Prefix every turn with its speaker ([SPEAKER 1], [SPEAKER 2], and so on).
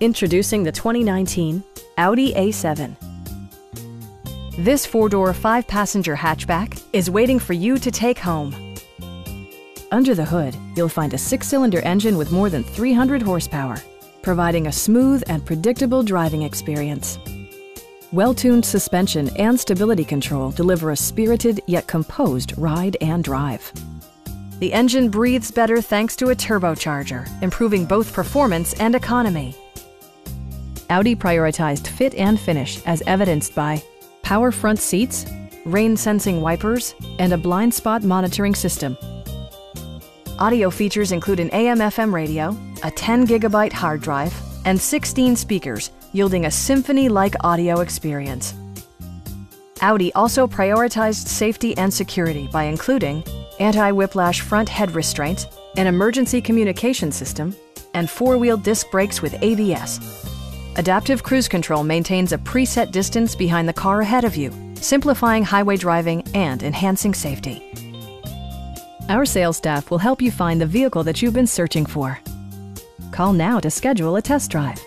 [SPEAKER 1] Introducing the 2019 Audi A7. This four-door, five-passenger hatchback is waiting for you to take home. Under the hood, you'll find a six-cylinder engine with more than 300 horsepower, providing a smooth and predictable driving experience. Well-tuned suspension and stability control deliver a spirited yet composed ride and drive. The engine breathes better thanks to a turbocharger, improving both performance and economy. Audi prioritized fit and finish as evidenced by power front seats, rain sensing wipers, and a blind spot monitoring system. Audio features include an AM FM radio, a 10 gigabyte hard drive, and 16 speakers, yielding a symphony like audio experience. Audi also prioritized safety and security by including anti whiplash front head restraints, an emergency communication system, and four wheel disc brakes with ABS. Adaptive Cruise Control maintains a preset distance behind the car ahead of you, simplifying highway driving and enhancing safety. Our sales staff will help you find the vehicle that you've been searching for. Call now to schedule a test drive.